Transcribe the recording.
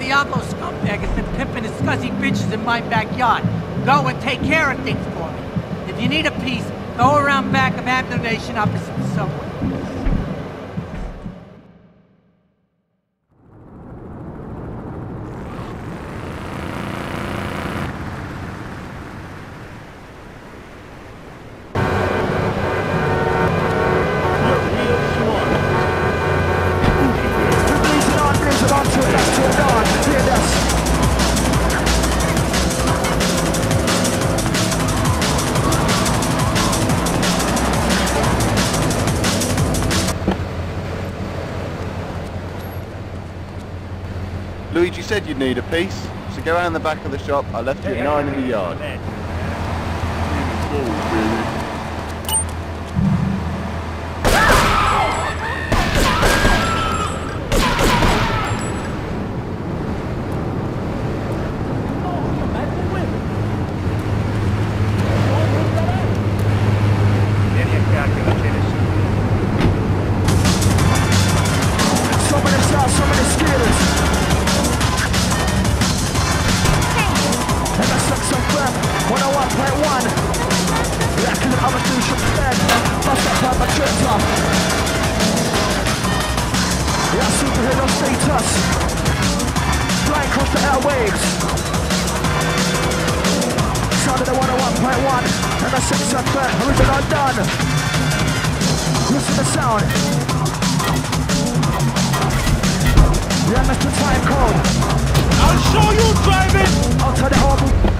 Diablo scumbag has been pimping his scuzzy bitches in my backyard. Go and take care of things for me. If you need a piece, go around back of Ammu-Nation opposite the subway. Luigi said you'd need a piece, so go around the back of the shop. I left you at nine in the yard. Crap, 101.1. Like an amateur plan, must have had my off. Yeah, superhero status. Flying across the airwaves. Sound of the 101.1. And I sing some crap, original done. Listen to the sound. Yeah, Mr. Time Code. I'll show you driving! Out of the harbor